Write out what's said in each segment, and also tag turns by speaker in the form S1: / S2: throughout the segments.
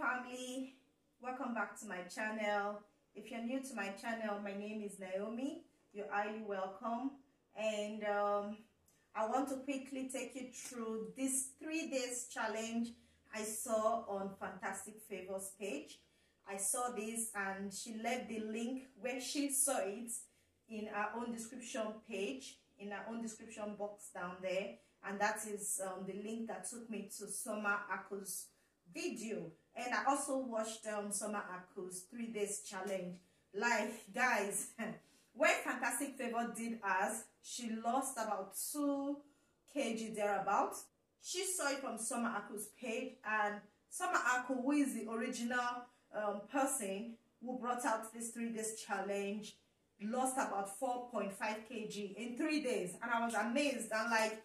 S1: family welcome back to my channel. If you're new to my channel my name is Naomi you're highly welcome. And um, I want to quickly take you through this three days challenge I saw on Fantastic Favour's page. I saw this and she left the link where she saw it in our own description page in our own description box down there. And that is um, the link that took me to Summer Aku's video and I also watched um, Summer Aku's three days challenge. Like guys when Fantastic Favour did us she lost about 2 kg thereabouts. She saw it from Summer Aku's page and Summer Aku who is the original um, person who brought out this three days challenge lost about 4.5 kg in three days. And I was amazed. And like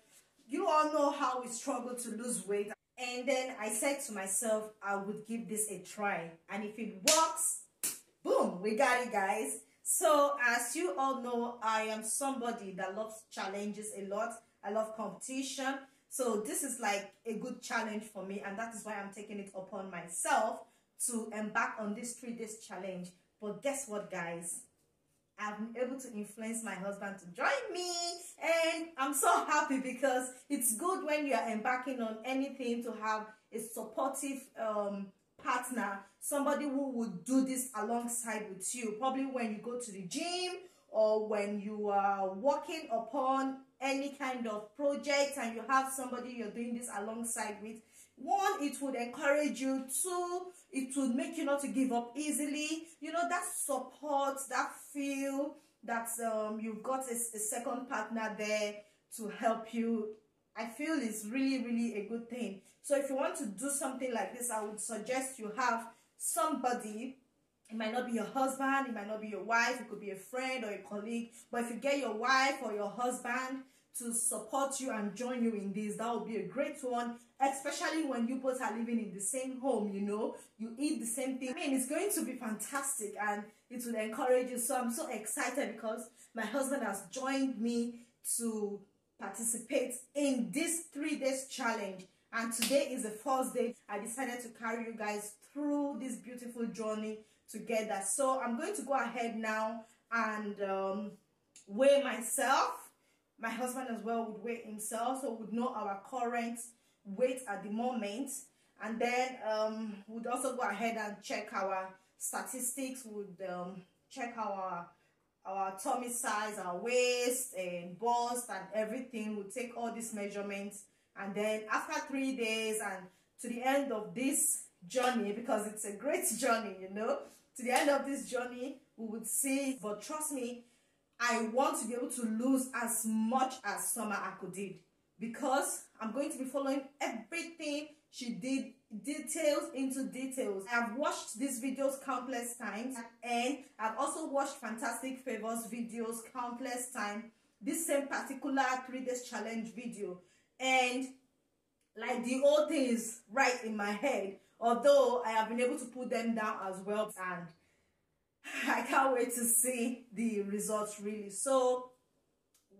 S1: you all know how we struggle to lose weight and then I said to myself I would give this a try. And if it works boom we got it guys. So as you all know I am somebody that loves challenges a lot. I love competition. So this is like a good challenge for me and that is why I'm taking it upon myself to embark on this three days challenge. But guess what guys I've been able to influence my husband to join me. And I'm so happy because it's good when you are embarking on anything to have a supportive um, partner, somebody who would do this alongside with you. Probably when you go to the gym or when you are working upon any kind of project and you have somebody you're doing this alongside with one it would encourage you. Two it would make you not to give up easily. You know that support that feel that um you've got a, a second partner there to help you i feel is really really a good thing. So if you want to do something like this i would suggest you have somebody. It might not be your husband it might not be your wife it could be a friend or a colleague but if you get your wife or your husband to support you and join you in this that would be a great one especially when you both are living in the same home you know? You eat the same thing. I mean it's going to be fantastic and it will encourage you. So i'm so excited because my husband has joined me to participate in this three days challenge. And today is the first day i decided to carry you guys through this beautiful journey together. So i'm going to go ahead now and um, weigh myself. My husband as well would weigh himself so would know our current weight at the moment. And then um, would also go ahead and check our statistics would um, check our our tummy size our waist and bust and everything. Would take all these measurements. And then after three days and to the end of this journey because it's a great journey you know to the end of this journey we would see. But trust me I want to be able to lose as much as Summer Aku did because I'm going to be following everything she did details into details. I've watched these videos countless times and I've also watched Fantastic Favour's videos countless times. This same particular 3 days challenge video and like the old thing is right in my head although I have been able to put them down as well and I can't wait to see the results really. So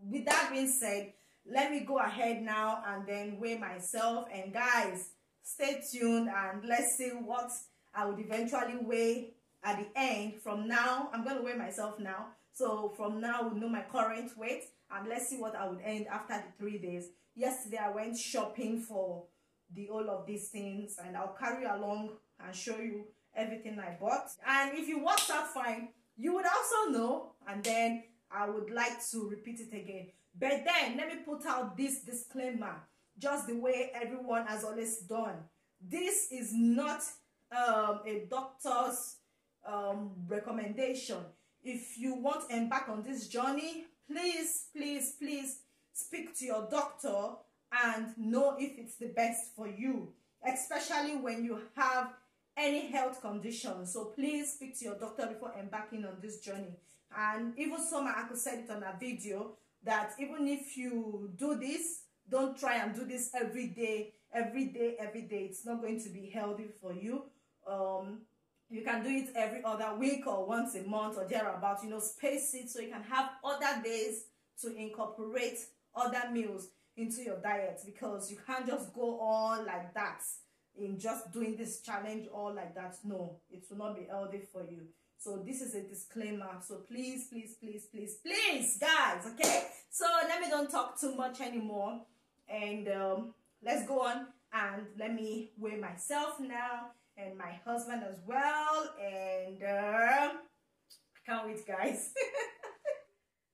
S1: with that being said, let me go ahead now and then weigh myself. And guys, stay tuned and let's see what I would eventually weigh at the end. From now, I'm going to weigh myself now. So from now, we know my current weight and let's see what I would end after the three days. Yesterday, I went shopping for the all of these things and I'll carry along and show you everything I bought. And if you watch that fine, you would also know. And then I would like to repeat it again. But then let me put out this disclaimer, just the way everyone has always done. This is not um, a doctor's um, recommendation. If you want to embark on this journey, please, please, please speak to your doctor and know if it's the best for you, especially when you have any health conditions. So please speak to your doctor before embarking on this journey. And even Summer Aku said it on a video that even if you do this, don't try and do this every day, every day, every day. It's not going to be healthy for you. Um, you can do it every other week or once a month or thereabout. You know, space it so you can have other days to incorporate other meals into your diet because you can't just go on like that in just doing this challenge all like that no it will not be healthy for you so this is a disclaimer so please please please please please guys okay so let me don't talk too much anymore and um, let's go on and let me weigh myself now and my husband as well. And uh, I can't wait guys.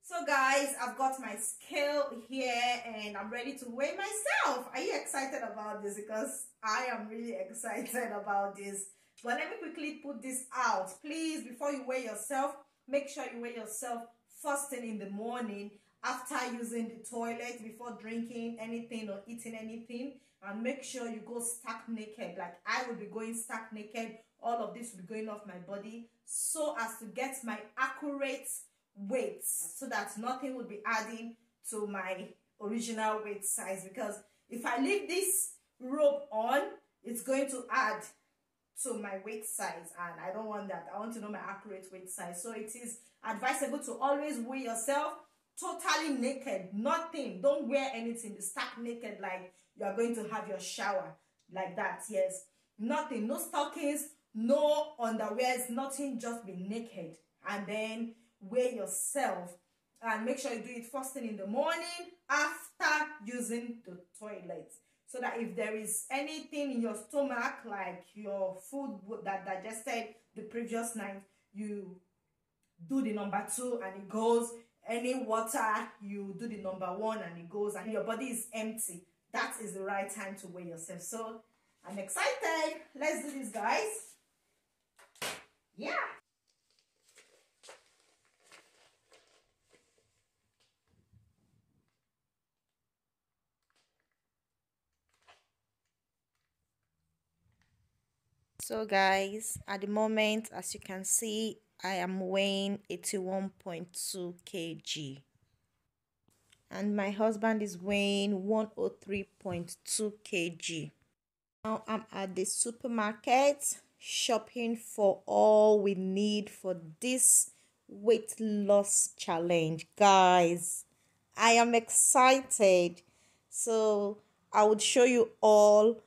S1: So guys I've got my scale here and I'm ready to weigh myself. Are you excited about this? Because I am really excited about this. But let me quickly put this out. Please before you weigh yourself make sure you weigh yourself first thing in the morning after using the toilet before drinking anything or eating anything and make sure you go stark naked. Like i will be going stark naked. All of this will be going off my body so as to get my accurate weight so that nothing will be adding to my original weight size. Because if i leave this rope on it's going to add to my weight size and i don't want that. I want to know my accurate weight size. So it is advisable to always weigh yourself totally naked nothing. Don't wear anything. Stark naked like you are going to have your shower like that yes. Nothing. No stockings no underwears nothing. Just be naked. And then weigh yourself. And make sure you do it first thing in the morning after using the toilet. So that if there is anything in your stomach like your food that digested the previous night you do the number two and it goes any water you do the number one and it goes and your body is empty. That is the right time to weigh yourself. So i'm excited. Let's do this guys. Yeah. So guys at the moment as you can see I am weighing 81.2 kg. And my husband is weighing 103.2 kg. Now I'm at the supermarket shopping for all we need for this weight loss challenge. Guys, I am excited. So I would show you all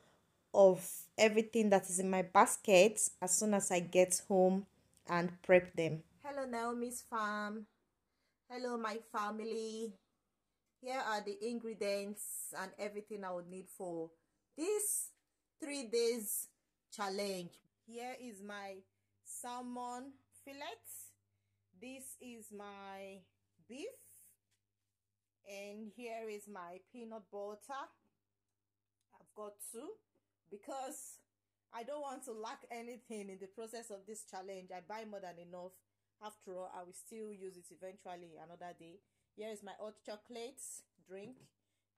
S1: of everything that is in my basket as soon as I get home and prep them. Hello Naomi's farm. Hello my family. Here are the ingredients and everything I would need for this three days challenge. Here is my salmon fillet. This is my beef. And here is my peanut butter. I've got two because I don't want to lack anything in the process of this challenge. I buy more than enough. After all, I will still use it eventually another day. Here is my hot chocolate drink.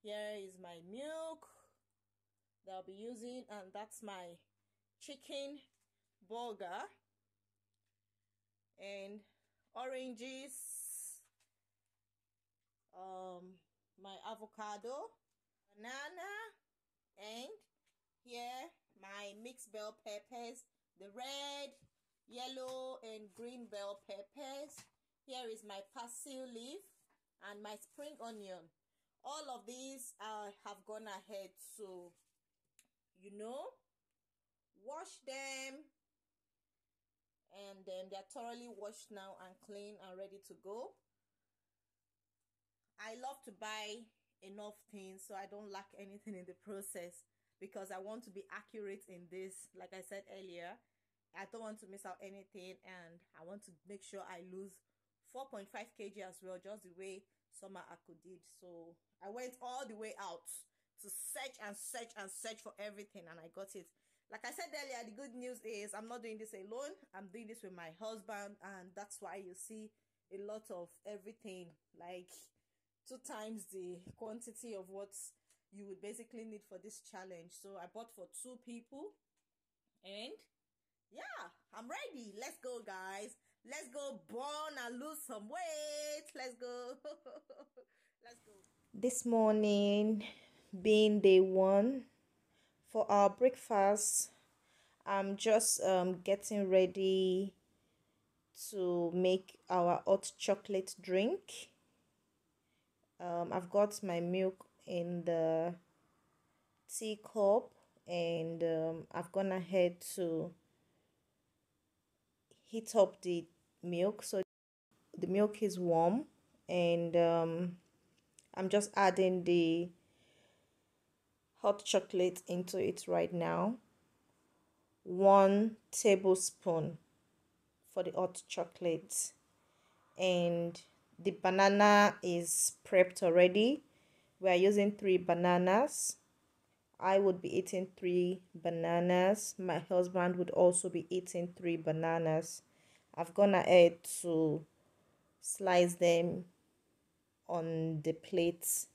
S1: Here is my milk that I'll be using, and that's my chicken burger and oranges, um, my avocado, banana, and here my mixed bell peppers, the red, yellow, and green bell peppers. Here is my parsley leaf and my spring onion. All of these I have gone ahead to, you know, wash them and then they're thoroughly washed now and clean and ready to go. I love to buy enough things so I don't lack anything in the process because I want to be accurate in this. Like I said earlier, I don't want to miss out anything and I want to make sure I lose 4.5 kg as well, just the way Summer Aku did. So I went all the way out to search and search and search for everything and I got it. Like I said earlier, the good news is I'm not doing this alone. I'm doing this with my husband and that's why you see a lot of everything like two times the quantity of what's you would basically need for this challenge. So I bought for two people. And yeah, I'm ready. Let's go, guys. Let's go burn and lose some weight. Let's go. Let's go. This morning, being day one, for our breakfast, I'm just um, getting ready to make our hot chocolate drink. Um, I've got my milk in the teacup and um, I've gone ahead to heat up the milk. So the milk is warm and um, I'm just adding the hot chocolate into it right now. One tablespoon for the hot chocolate. And the banana is prepped already we are using three bananas I would be eating three bananas. My husband would also be eating three bananas. I've gone ahead to slice them on the plates.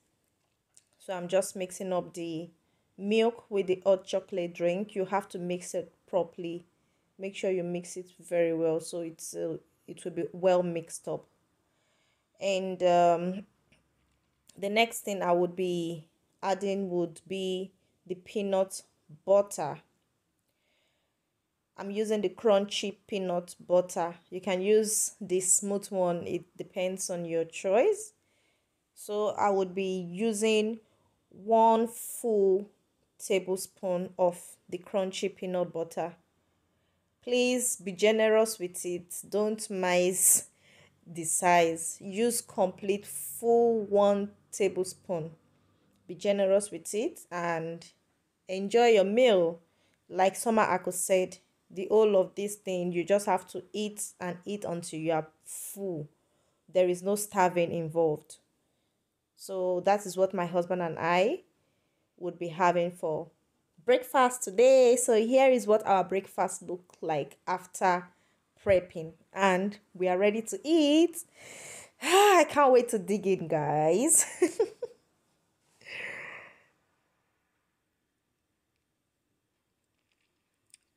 S1: So I'm just mixing up the milk with the hot chocolate drink. You have to mix it properly. Make sure you mix it very well so it's uh, it will be well mixed up. And um, the next thing I would be adding would be the peanut butter. I'm using the crunchy peanut butter. You can use the smooth one. It depends on your choice. So I would be using one full tablespoon of the crunchy peanut butter. Please be generous with it. Don't miss the size. Use complete full one tablespoon. Be generous with it and enjoy your meal. Like Summer Aku said, the whole of this thing, you just have to eat and eat until you are full. There is no starving involved. So that is what my husband and I would be having for breakfast today. So here is what our breakfast look like after prepping and we are ready to eat. I can't wait to dig in, guys.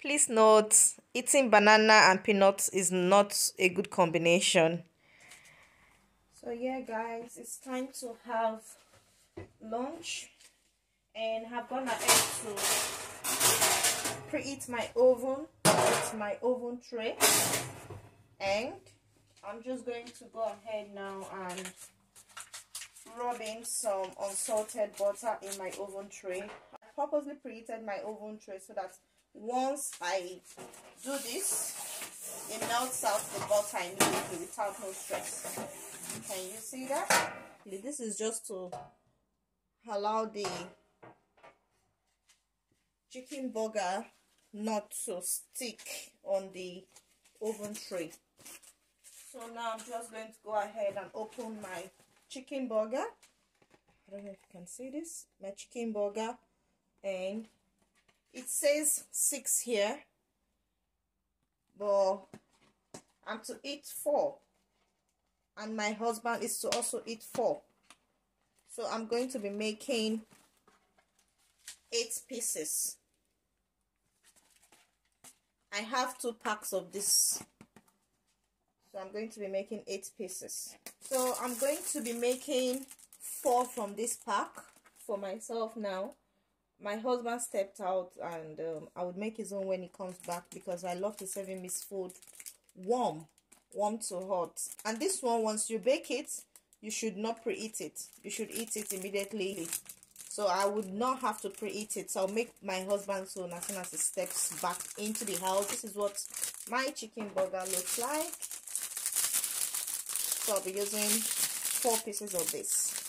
S1: Please note, eating banana and peanuts is not a good combination. So yeah guys, it's time to have lunch and have gone ahead to preheat my oven with my oven tray and I'm just going to go ahead now and rub in some unsalted butter in my oven tray. I purposely preheated my oven tray so that once I do this, it melts out the butter immediately without no stress. Can you see that? This is just to allow the chicken burger not to stick on the oven tray. So now I'm just going to go ahead and open my chicken burger. I don't know if you can see this. My chicken burger. And it says six here. But I'm to eat four. And my husband is to also eat four. So I'm going to be making eight pieces. I have two packs of this so I'm going to be making eight pieces so I'm going to be making four from this pack for myself now my husband stepped out and um, I would make his own when he comes back because I love to serve him his food warm, warm to hot. And this one, once you bake it, you should not preheat it. You should eat it immediately. So I would not have to preheat it. So I'll make my husband's own as soon as he steps back into the house. This is what my chicken burger looks like. So I'll be using four pieces of this.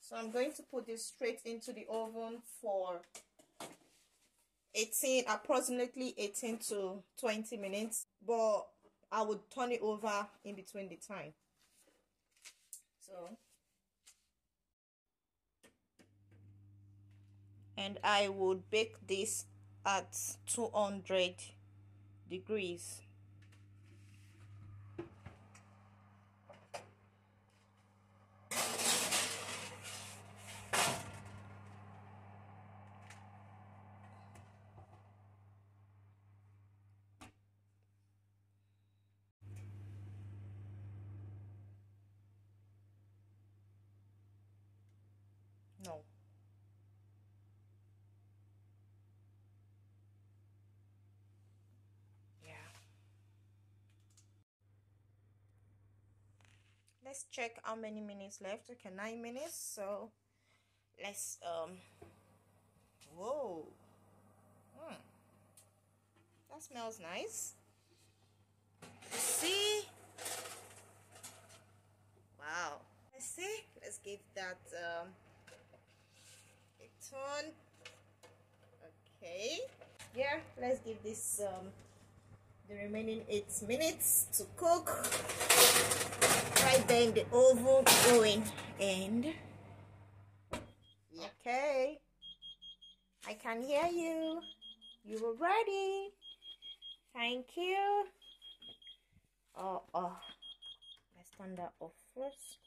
S1: So I'm going to put this straight into the oven for 18, approximately 18 to 20 minutes. But I would turn it over in between the time. So. And I would bake this at 200 degrees. No. Let's check how many minutes left. Okay nine minutes. So let's um whoa. Hmm. that smells nice. See? Wow. Let's see. Let's give that um a turn okay. Yeah let's give this um the remaining eight minutes to cook. Right there in the oven going. And okay. I can hear you. You were ready. Thank you. Oh oh. Let's turn that off first.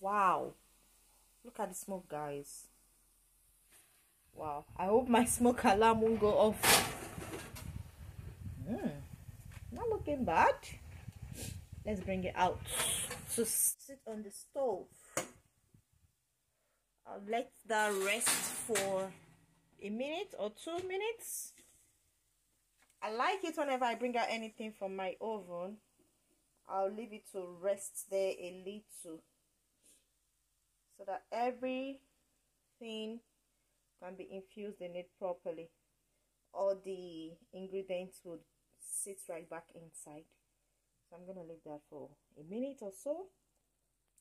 S1: Wow. Look at the smoke guys wow i hope my smoke alarm won't go off. Mm, not looking bad. Let's bring it out. So sit on the stove. I'll let that rest for a minute or two minutes. I like it whenever i bring out anything from my oven. I'll leave it to rest there a little. So that everything can be infused in it properly. All the ingredients would sit right back inside. So i'm gonna leave that for a minute or so.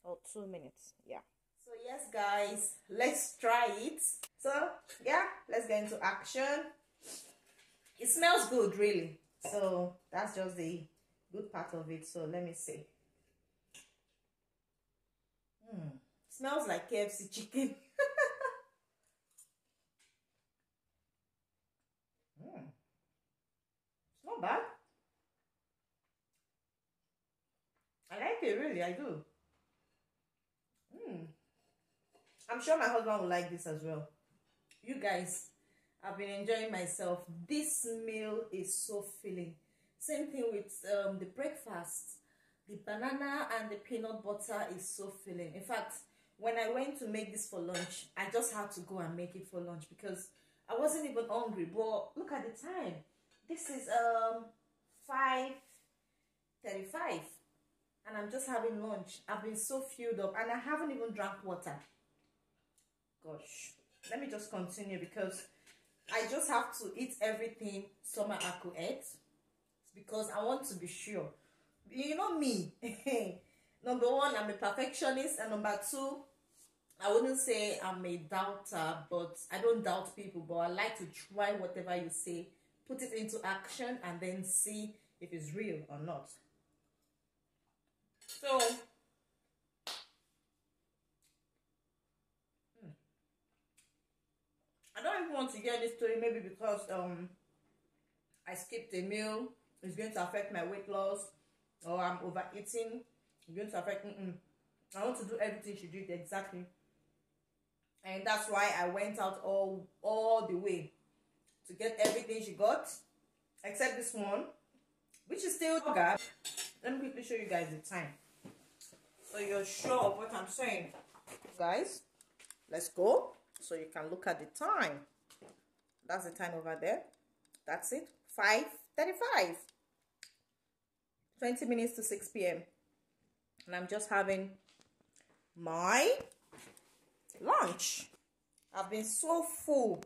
S1: Or two minutes yeah. So yes guys let's try it. So yeah let's get into action. It smells good really. So that's just the good part of it. So let me see. Mm, smells like kfc chicken bad. I like it really, I do. Mm. I'm sure my husband will like this as well. You guys, I've been enjoying myself. This meal is so filling. Same thing with um, the breakfast. The banana and the peanut butter is so filling. In fact, when I went to make this for lunch, I just had to go and make it for lunch because I wasn't even hungry. But look at the time this is um 5.35 and I'm just having lunch. I've been so filled up and I haven't even drank water. Gosh, let me just continue because I just have to eat everything Summer Aku ate because I want to be sure. You know me. number one, I'm a perfectionist and number two, I wouldn't say I'm a doubter, but I don't doubt people, but I like to try whatever you say put it into action and then see if it's real or not. So, hmm. I don't even want to hear this story maybe because um I skipped a meal. It's going to affect my weight loss or I'm overeating. It's going to affect. I want to do everything she did exactly, and that's why I went out all all the way to get everything she got except this one which is still got let me quickly show you guys the time. So you're sure of what i'm saying? Guys let's go. So you can look at the time. That's the time over there. That's it. 5 35 20 minutes to 6 p.m and i'm just having my lunch. I've been so full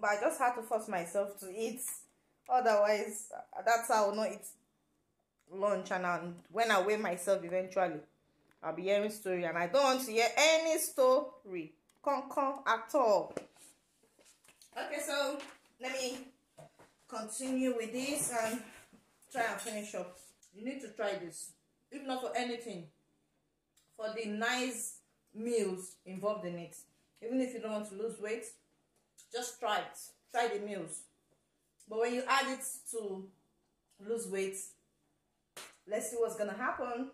S1: but I just had to force myself to eat. Otherwise, that's how I will not eat lunch. And I'm, when I weigh myself eventually, I'll be hearing story. And I don't want to hear any story. Con con at all. Okay, so let me continue with this and try and finish up. You need to try this. If not for anything, for the nice meals involved in it. Even if you don't want to lose weight, just try it try the meals. But when you add it to lose weight let's see what's gonna happen.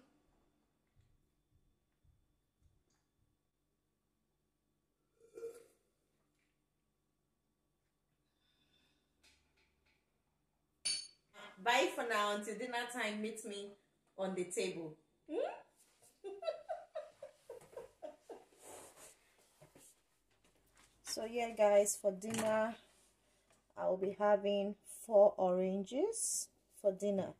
S1: Bye for now until dinner time meet me on the table. Hmm? So yeah guys for dinner I'll be having four oranges for dinner.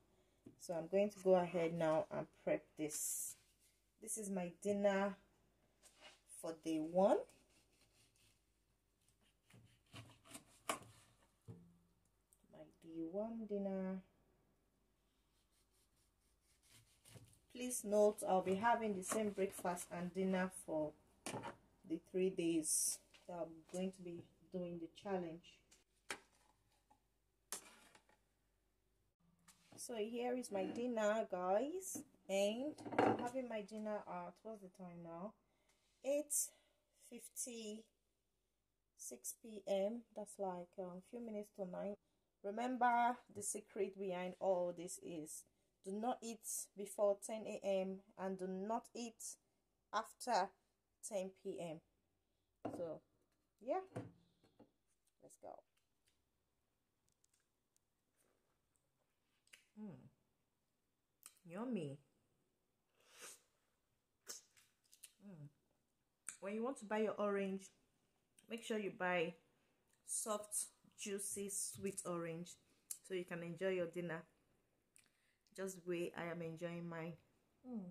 S1: So I'm going to go ahead now and prep this. This is my dinner for day one. My day one dinner. Please note I'll be having the same breakfast and dinner for the three days that I'm going to be doing the challenge. So here is my dinner guys and I'm having my dinner at what's the time now? 8.56 p.m. That's like a um, few minutes to 9. Remember the secret behind all this is do not eat before 10 a.m. and do not eat after 10 p.m. So, yeah, let's go. Mm. Yummy. Mm. When you want to buy your orange, make sure you buy soft, juicy, sweet orange so you can enjoy your dinner just the way I am enjoying mine. Mm.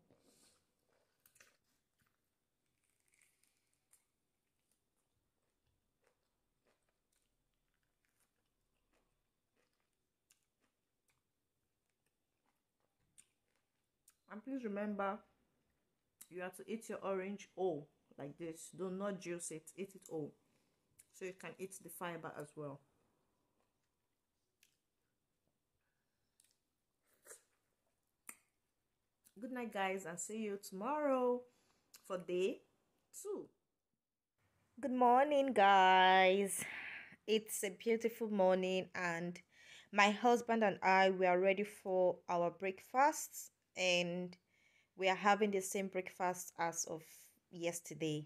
S1: And please remember, you have to eat your orange all like this. Do not juice it. Eat it all. So you can eat the fiber as well. good night guys and see you tomorrow for day two good morning guys it's a beautiful morning and my husband and i we are ready for our breakfast and we are having the same breakfast as of yesterday.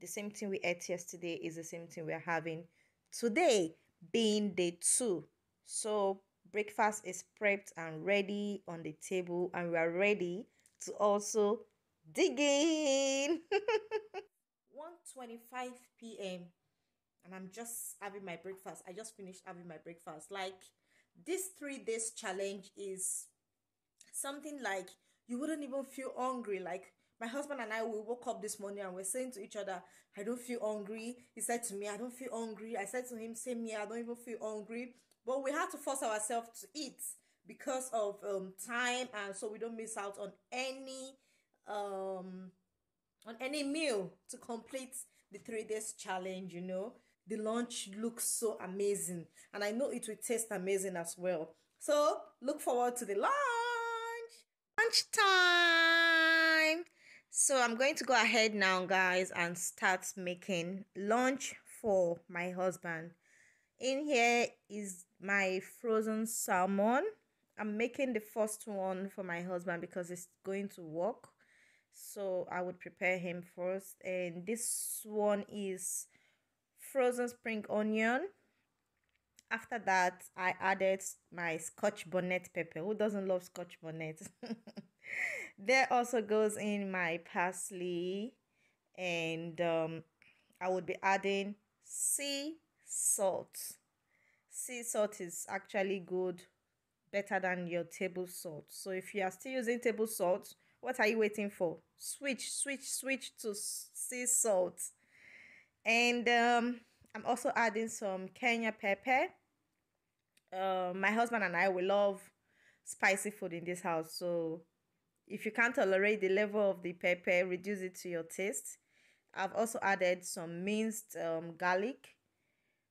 S1: The same thing we ate yesterday is the same thing we are having today being day two. So breakfast is prepped and ready on the table and we are ready to also dig in. 1.25 p.m and i'm just having my breakfast. I just finished having my breakfast. Like this three days challenge is something like you wouldn't even feel hungry like my husband and I we woke up this morning and we're saying to each other, I don't feel hungry. He said to me, I don't feel hungry. I said to him, same here, I don't even feel hungry. But we had to force ourselves to eat because of um, time and so we don't miss out on any um, on any meal to complete the three days challenge you know the lunch looks so amazing and i know it will taste amazing as well so look forward to the lunch lunch time so i'm going to go ahead now guys and start making lunch for my husband in here is my frozen salmon. I'm making the first one for my husband because it's going to work. So I would prepare him first. And this one is frozen spring onion. After that, I added my scotch bonnet pepper. Who doesn't love scotch bonnet? there also goes in my parsley. And um, I would be adding sea salt sea salt is actually good better than your table salt so if you are still using table salt what are you waiting for switch switch switch to sea salt and um, i'm also adding some cayenne pepper uh, my husband and i we love spicy food in this house so if you can't tolerate the level of the pepper reduce it to your taste i've also added some minced um, garlic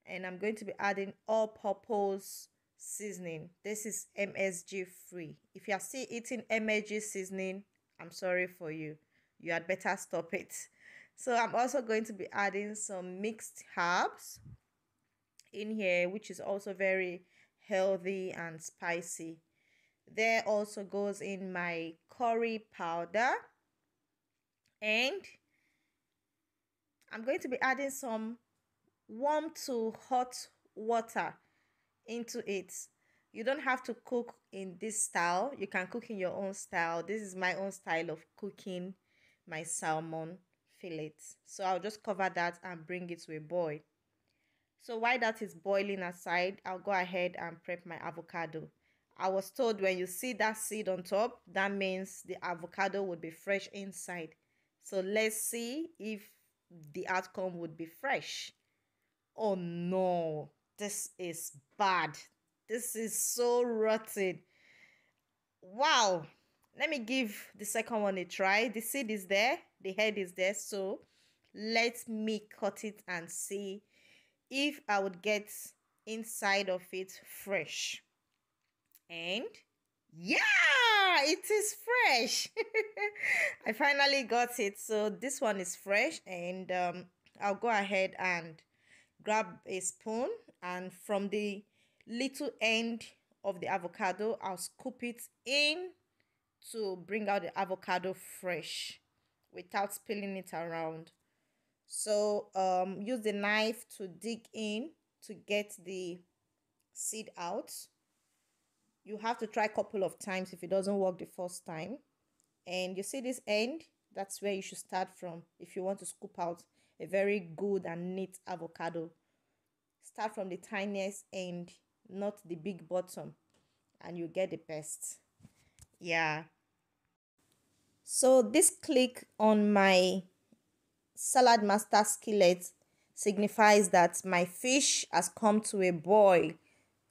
S1: and I'm going to be adding all purpose seasoning. This is MSG free. If you are still eating MSG seasoning, I'm sorry for you. You had better stop it. So I'm also going to be adding some mixed herbs in here, which is also very healthy and spicy. There also goes in my curry powder. And I'm going to be adding some warm to hot water into it. You don't have to cook in this style. You can cook in your own style. This is my own style of cooking my salmon fillet. So I'll just cover that and bring it to a boil. So while that is boiling aside, I'll go ahead and prep my avocado. I was told when you see that seed on top, that means the avocado would be fresh inside. So let's see if the outcome would be fresh. Oh no, this is bad. This is so rotten. Wow. Let me give the second one a try. The seed is there, the head is there. So let me cut it and see if I would get inside of it fresh. And yeah, it is fresh. I finally got it. So this one is fresh and um, I'll go ahead and grab a spoon and from the little end of the avocado, I'll scoop it in to bring out the avocado fresh without spilling it around. So um, use the knife to dig in to get the seed out. You have to try a couple of times if it doesn't work the first time. And you see this end, that's where you should start from if you want to scoop out a very good and neat avocado. Start from the tiniest end, not the big bottom, and you get the best. Yeah. So this click on my Saladmaster skillet signifies that my fish has come to a boil.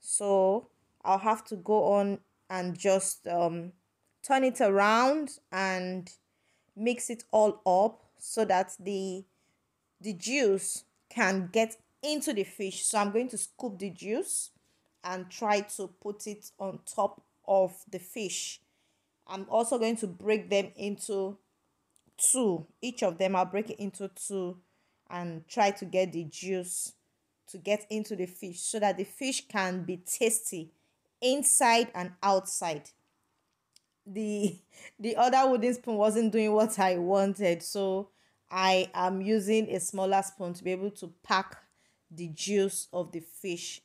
S1: So I'll have to go on and just um, turn it around and mix it all up so that the the juice can get into the fish. So I'm going to scoop the juice and try to put it on top of the fish. I'm also going to break them into two. Each of them I'll break it into two and try to get the juice to get into the fish so that the fish can be tasty inside and outside. The the other wooden spoon wasn't doing what I wanted, so I am using a smaller spoon to be able to pack the juice of the fish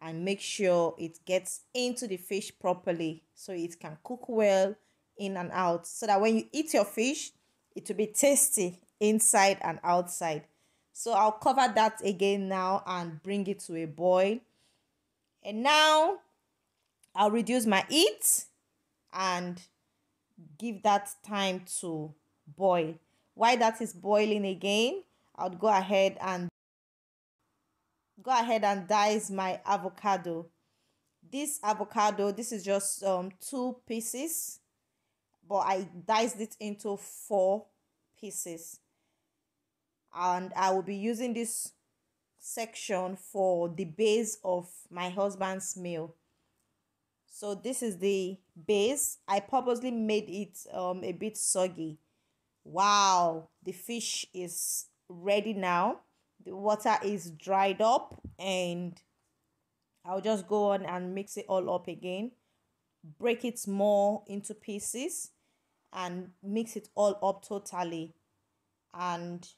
S1: and make sure it gets into the fish properly so it can cook well in and out so that when you eat your fish it will be tasty inside and outside. So i'll cover that again now and bring it to a boil. And now i'll reduce my heat and give that time to boil. While that is boiling again i'll go ahead and go ahead and dice my avocado. This avocado this is just um two pieces but i diced it into four pieces. And i will be using this section for the base of my husband's meal. So this is the base. I purposely made it um a bit soggy. Wow the fish is ready now. The water is dried up and I'll just go on and mix it all up again break it more into pieces and mix it all up totally and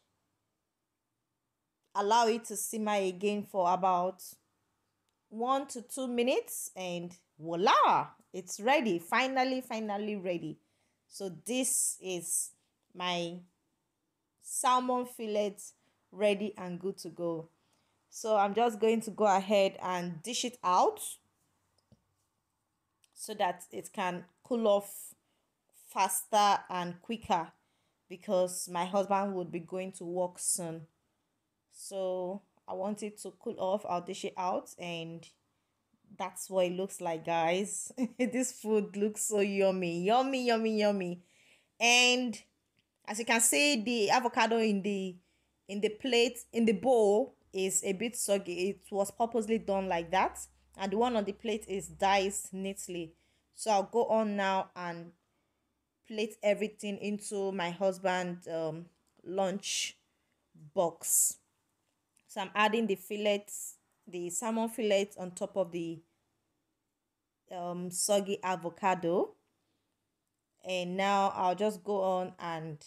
S1: allow it to simmer again for about one to two minutes and voila it's ready finally finally ready so this is my salmon fillet ready and good to go. So I'm just going to go ahead and dish it out so that it can cool off faster and quicker because my husband would be going to work soon. So I want it to cool off. I'll dish it out and that's what it looks like guys. this food looks so yummy. Yummy, yummy, yummy. And as you can see the avocado in the in the plate in the bowl is a bit soggy it was purposely done like that and the one on the plate is diced neatly so i'll go on now and plate everything into my husband um lunch box so i'm adding the fillets the salmon fillet on top of the um soggy avocado and now i'll just go on and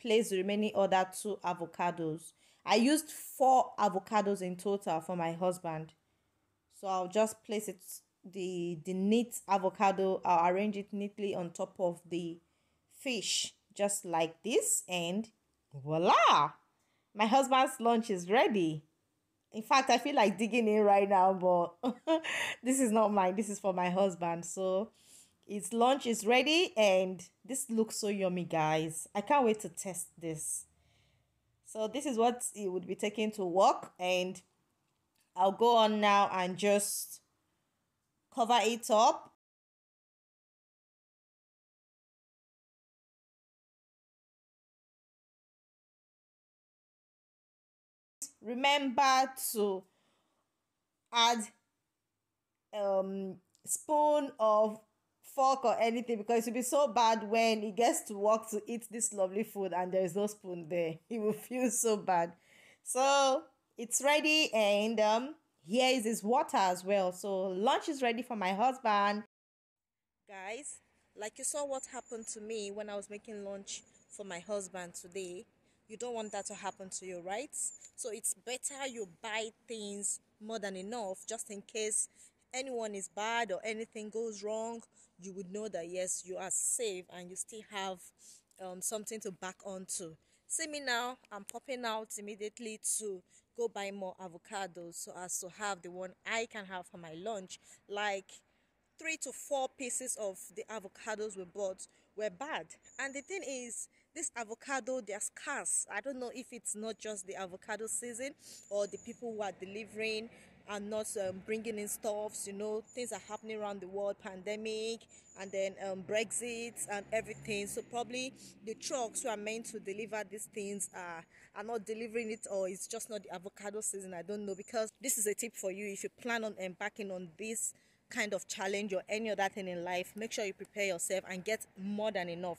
S1: place the remaining other two avocados. I used four avocados in total for my husband. So I'll just place it the the neat avocado I'll arrange it neatly on top of the fish just like this and voila my husband's lunch is ready In fact, I feel like digging in right now, but this is not mine. This is for my husband. So its lunch is ready and this looks so yummy, guys. I can't wait to test this. So this is what it would be taking to work and I'll go on now and just cover it up. Remember to add um spoon of fork or anything because it will be so bad when he gets to work to eat this lovely food and there is no spoon there. He will feel so bad. So it's ready and um here is his water as well. So lunch is ready for my husband. Guys like you saw what happened to me when i was making lunch for my husband today. You don't want that to happen to you right? So it's better you buy things more than enough just in case anyone is bad or anything goes wrong. You would know that yes you are safe and you still have um, something to back onto. See me now. I'm popping out immediately to go buy more avocados so as to have the one i can have for my lunch like three to four pieces of the avocados we bought were bad. And the thing is this avocado they're scarce. I don't know if it's not just the avocado season or the people who are delivering are not um, bringing in stuffs you know things are happening around the world pandemic and then um, brexit and everything. So probably the trucks who are meant to deliver these things are are not delivering it or it's just not the avocado season. I don't know because this is a tip for you. If you plan on embarking on this kind of challenge or any other thing in life make sure you prepare yourself and get more than enough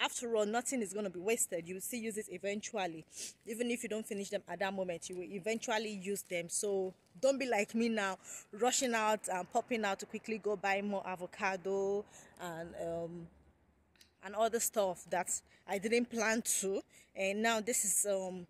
S1: after all nothing is going to be wasted. You will still use it eventually. Even if you don't finish them at that moment you will eventually use them. So don't be like me now rushing out and popping out to quickly go buy more avocado and um and other stuff that i didn't plan to. And now this is um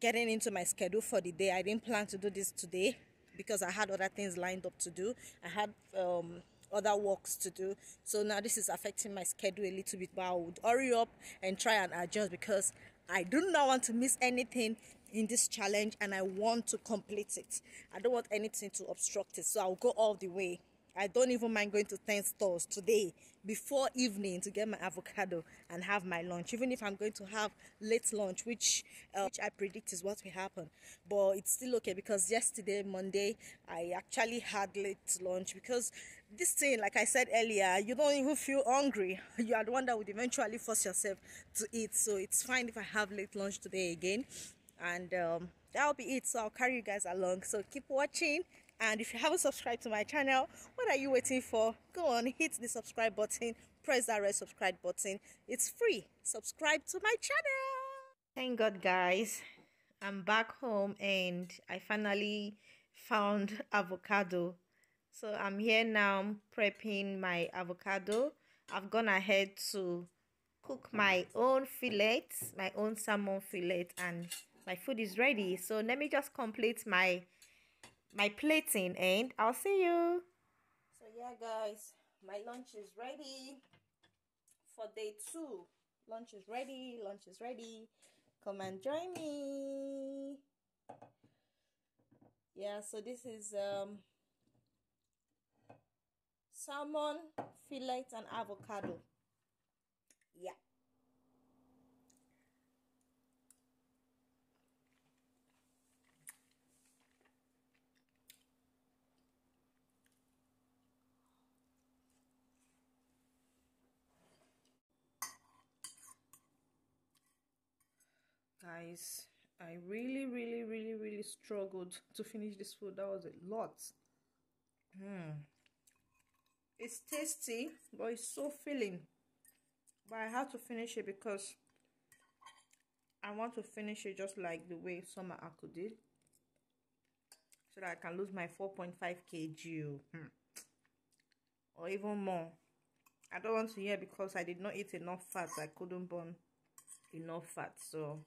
S1: getting into my schedule for the day. I didn't plan to do this today because i had other things lined up to do. I had um other works to do. So now this is affecting my schedule a little bit, but I would hurry up and try and adjust because I do not want to miss anything in this challenge and I want to complete it. I don't want anything to obstruct it, so I'll go all the way. I don't even mind going to 10 stores today before evening to get my avocado and have my lunch. Even if i'm going to have late lunch which uh, which i predict is what will happen. But it's still okay because yesterday monday i actually had late lunch because this thing like i said earlier you don't even feel hungry. You are the one that would eventually force yourself to eat. So it's fine if i have late lunch today again. And um, that'll be it. So i'll carry you guys along. So keep watching and if you haven't subscribed to my channel what are you waiting for? Go on hit the subscribe button press that red subscribe button. It's free. Subscribe to my channel. Thank god guys. I'm back home and i finally found avocado. So i'm here now prepping my avocado. I've gone ahead to cook my own fillet my own salmon fillet and my food is ready. So let me just complete my my plating and I'll see you. So yeah guys, my lunch is ready for day two. Lunch is ready, lunch is ready. Come and join me. Yeah, so this is um salmon, fillet and avocado. Yeah. Guys i really really really really struggled to finish this food. That was a lot. Mm. it's tasty but it's so filling. But i had to finish it because i want to finish it just like the way summer aku did. So that i can lose my 4.5 kg hmm. or even more. I don't want to hear because i did not eat enough fat. I couldn't burn enough fat so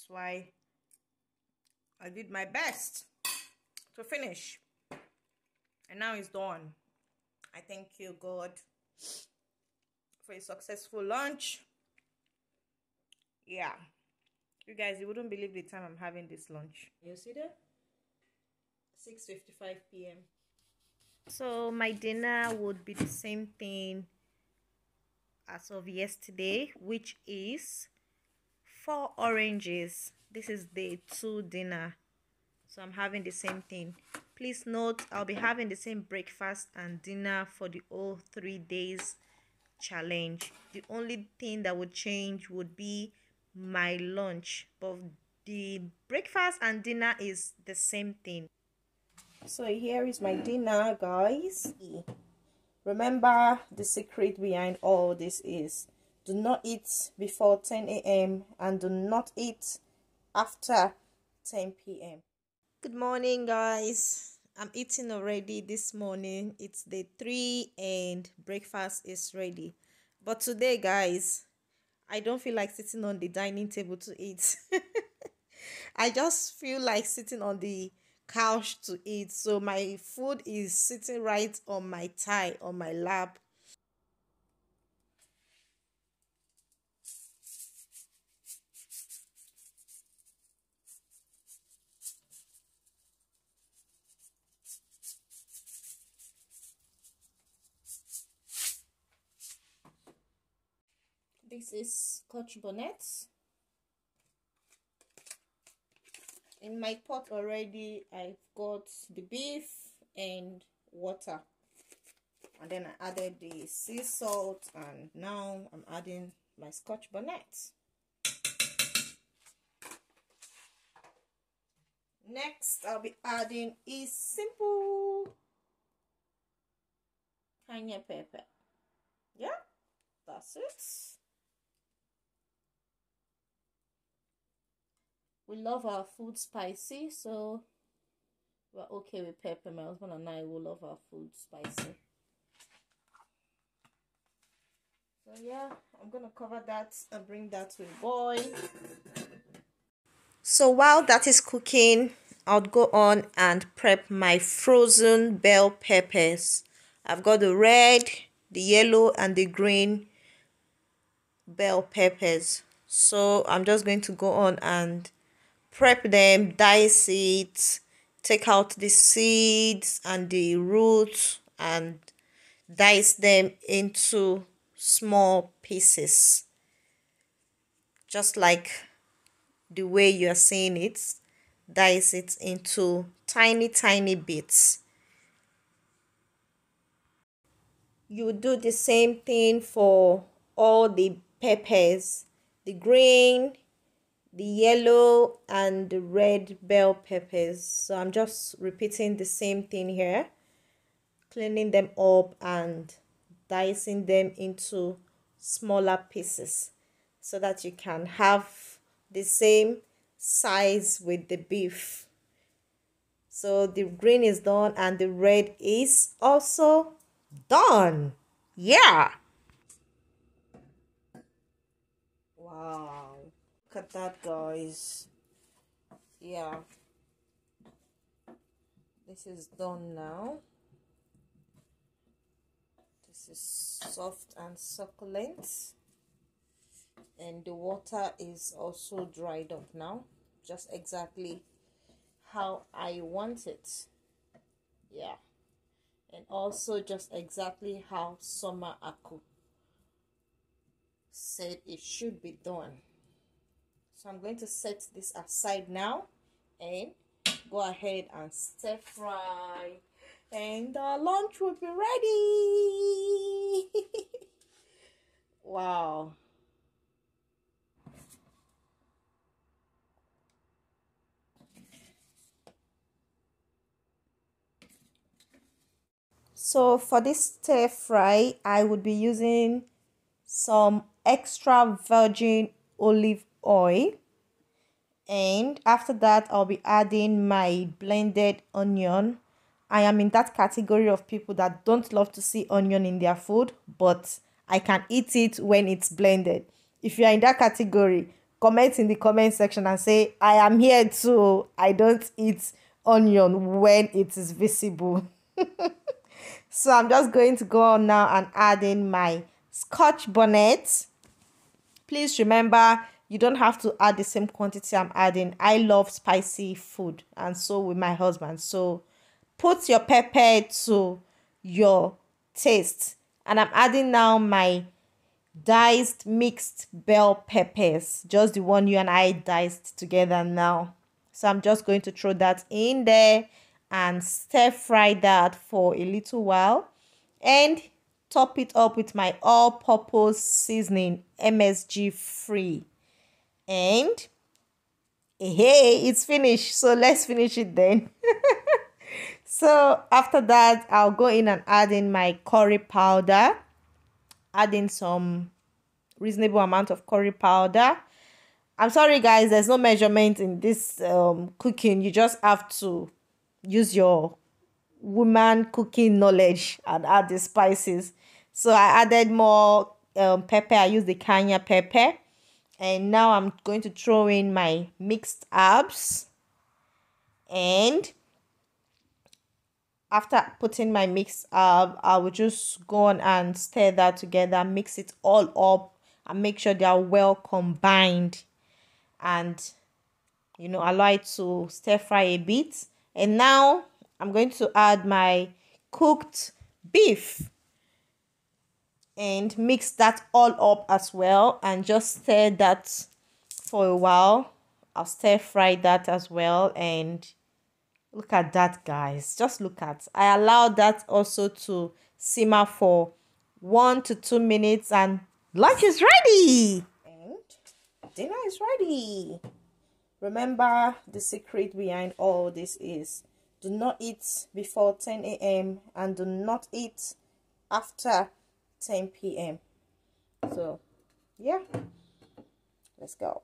S1: that's why I did my best to finish. And now it's done. I thank you, God, for a successful lunch. Yeah. You guys, you wouldn't believe the time I'm having this lunch. You see there? 6.55 p.m. So my dinner would be the same thing as of yesterday, which is four oranges. This is day two dinner. So I'm having the same thing. Please note, I'll be having the same breakfast and dinner for the whole three days challenge. The only thing that would change would be my lunch. But the breakfast and dinner is the same thing. So here is my dinner, guys. Remember the secret behind all this is do not eat before 10 a.m. and do not eat after 10 p.m. Good morning, guys. I'm eating already this morning. It's day three and breakfast is ready. But today, guys, I don't feel like sitting on the dining table to eat. I just feel like sitting on the couch to eat. So my food is sitting right on my thigh, on my lap. This is scotch bonnet. in my pot already. I've got the beef and water. And then I added the sea salt and now I'm adding my scotch bonnet. Next I'll be adding a simple cayenne pepper. Yeah that's it we love our food spicy so we're okay with pepper my husband and i will love our food spicy. So yeah i'm gonna cover that and bring that to a boil. So while that is cooking i'll go on and prep my frozen bell peppers. I've got the red the yellow and the green bell peppers. So i'm just going to go on and prep them, dice it, take out the seeds and the roots and dice them into small pieces. Just like the way you are seeing it, dice it into tiny, tiny bits. You do the same thing for all the peppers, the green, the yellow and the red bell peppers. So i'm just repeating the same thing here cleaning them up and dicing them into smaller pieces so that you can have the same size with the beef. So the green is done and the red is also done. Yeah. Wow Look at that, guys. Yeah. This is done now. This is soft and succulent. And the water is also dried up now. Just exactly how I want it. Yeah. And also just exactly how Summer Aku said it should be done. So I'm going to set this aside now and go ahead and stir fry and our lunch will be ready. wow. So for this stir fry, I would be using some extra virgin olive oil and after that I'll be adding my blended onion. I am in that category of people that don't love to see onion in their food, but I can eat it when it's blended. If you are in that category, comment in the comment section and say, I am here too. I don't eat onion when it is visible. so I'm just going to go on now and add in my scotch bonnet. Please remember you don't have to add the same quantity i'm adding. I love spicy food and so with my husband. So put your pepper to your taste. And i'm adding now my diced mixed bell peppers just the one you and i diced together now. So i'm just going to throw that in there and stir fry that for a little while. And top it up with my all-purpose seasoning msg free and hey it's finished. So let's finish it then. So after that i'll go in and add in my curry powder. Add in some reasonable amount of curry powder. I'm sorry guys there's no measurement in this um, cooking. You just have to use your woman cooking knowledge and add the spices. So I added more um, pepper. I used the cayenne pepper. And now I'm going to throw in my mixed herbs. And after putting my mixed herb, I will just go on and stir that together, mix it all up and make sure they are well combined. And, you know, allow it to stir fry a bit. And now I'm going to add my cooked beef and mix that all up as well and just stir that for a while. I'll stir fry that as well and look at that guys. Just look at i allow that also to simmer for one to two minutes and lunch is ready. And dinner is ready. Remember the secret behind all this is do not eat before 10 a.m and do not eat after 10 p.m. So, yeah, let's go.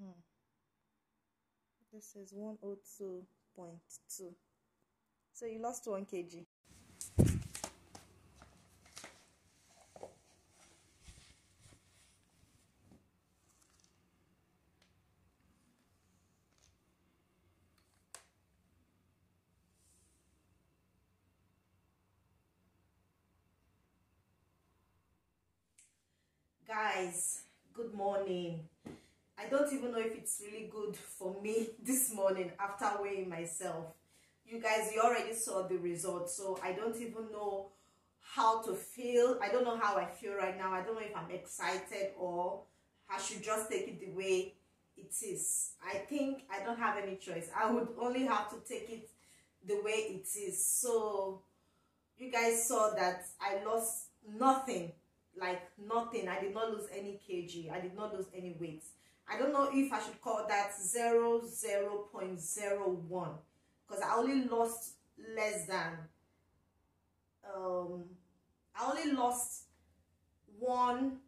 S1: Mm-hmm. This is 102.2. So you lost 1 kg. Guys good morning. I don't even know if it's really good for me this morning after weighing myself. You guys you already saw the result so i don't even know how to feel. I don't know how i feel right now. I don't know if i'm excited or i should just take it the way it is. I think i don't have any choice. I would only have to take it the way it is. So you guys saw that i lost nothing like nothing. I did not lose any kg. I did not lose any weight. I don't know if i should call that zero zero point zero one because i only lost less than um i only lost one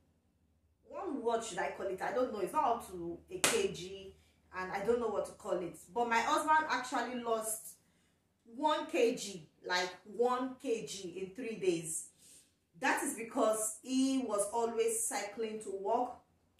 S1: one what should i call it? I don't know. It's not up to a kg and i don't know what to call it. But my husband actually lost one kg like one kg in three days that is because he was always cycling to work,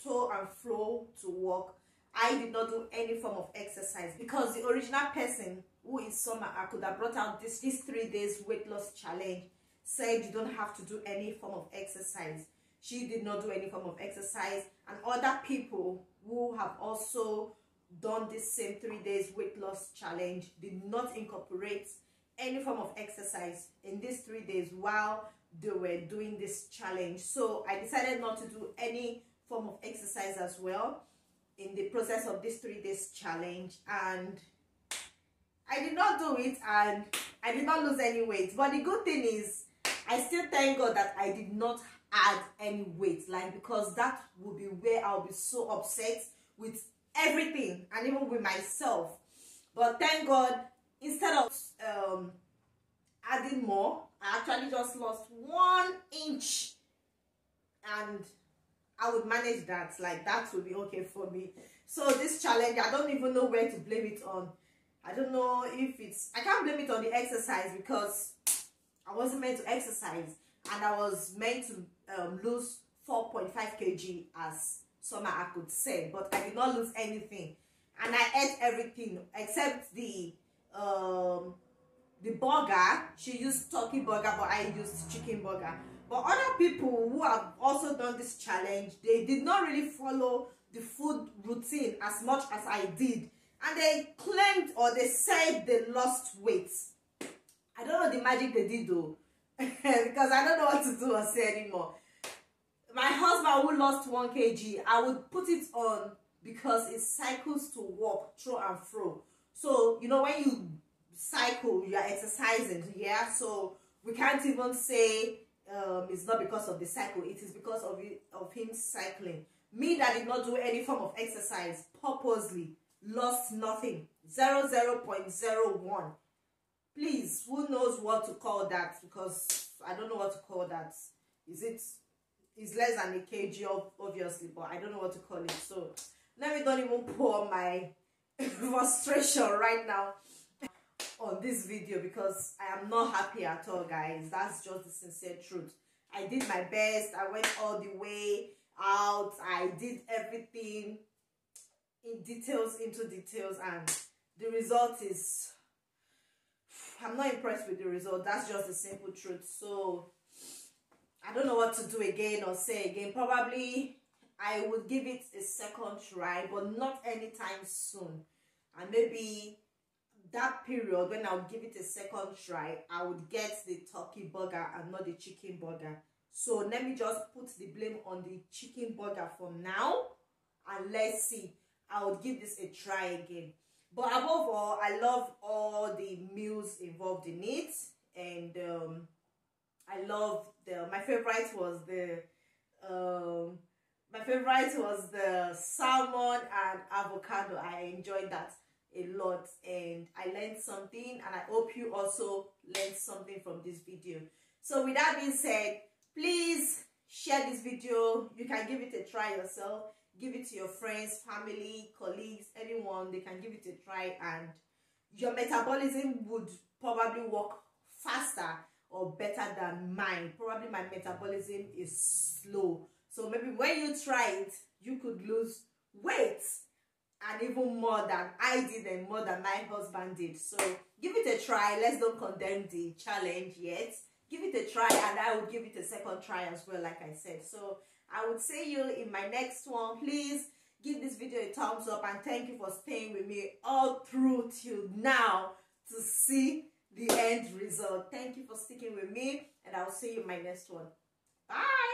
S1: toe and fro to work. I did not do any form of exercise because the original person who is Summer Aku have brought out this this three days weight loss challenge said you don't have to do any form of exercise. She did not do any form of exercise and other people who have also done this same three days weight loss challenge did not incorporate any form of exercise in these three days while they were doing this challenge. So i decided not to do any form of exercise as well in the process of this three days challenge. And i did not do it and i did not lose any weight. But the good thing is i still thank god that i did not add any weight. Like because that would be where i'll be so upset with everything and even with myself. But thank god instead of um adding more Actually just lost one inch. And I would manage that. Like that would be okay for me. So this challenge I don't even know where to blame it on. I don't know if it's I can't blame it on the exercise because I wasn't meant to exercise. And I was meant to um, lose 4.5 kg as summer I could say but I did not lose anything. And I ate everything except the um the burger she used turkey burger but i used chicken burger. But other people who have also done this challenge they did not really follow the food routine as much as i did. And they claimed or they said they lost weight. I don't know the magic they did though. Because i don't know what to do or say anymore. My husband who lost 1 kg i would put it on because it cycles to walk through and fro. So you know when you cycle you are exercising yeah? So we can't even say um, it's not because of the cycle it is because of of him cycling. Me that did not do any form of exercise purposely lost nothing. Zero zero point zero one. Please who knows what to call that? Because i don't know what to call that. Is it is less than a kg obviously but i don't know what to call it. So let me don't even pour my frustration right now on this video because I am not happy at all guys. That's just the sincere truth. I did my best. I went all the way out. I did everything in details into details and the result is I'm not impressed with the result. That's just the simple truth. So I don't know what to do again or say again. Probably I would give it a second try but not anytime soon. And maybe that period when I would give it a second try, I would get the turkey burger and not the chicken burger. So let me just put the blame on the chicken burger for now and let's see. I would give this a try again. But above all, I love all the meals involved in it and um, I love the my favorite was the um, my favorite was the salmon and avocado. I enjoyed that a lot and I learned something and I hope you also learned something from this video. So with that being said, please share this video. You can give it a try yourself. Give it to your friends, family, colleagues, anyone. They can give it a try and your metabolism would probably work faster or better than mine. Probably my metabolism is slow. So maybe when you try it, you could lose weight and even more than I did and more than my husband did. So give it a try. Let's don't condemn the challenge yet. Give it a try and I will give it a second try as well, like I said. So I would see you in my next one. Please give this video a thumbs up and thank you for staying with me all through till now to see the end result. Thank you for sticking with me and I'll see you in my next one. Bye.